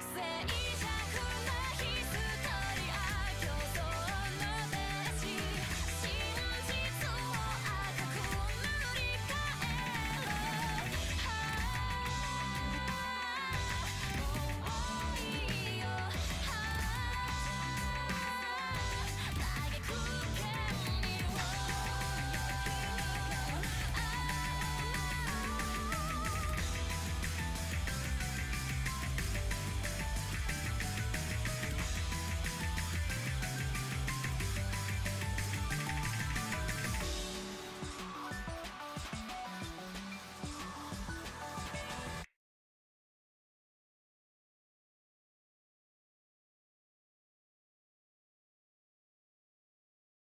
Say